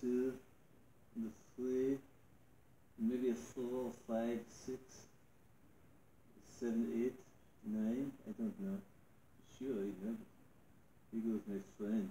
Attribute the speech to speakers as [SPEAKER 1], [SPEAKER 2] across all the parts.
[SPEAKER 1] two, the three, maybe a four, five, six, seven, eight, nine, I don't know. Sure, you know. He goes my friend.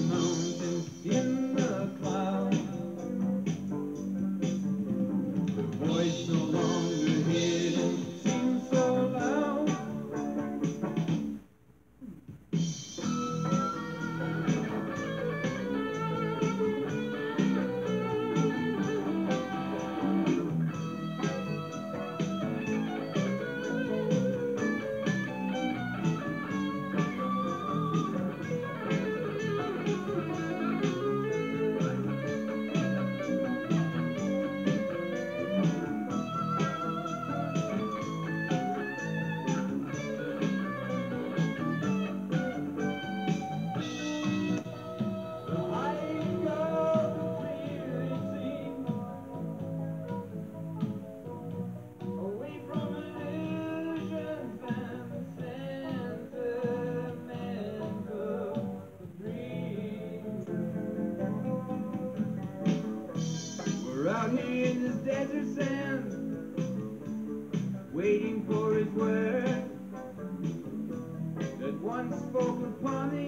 [SPEAKER 2] waiting for his word. That once spoke upon him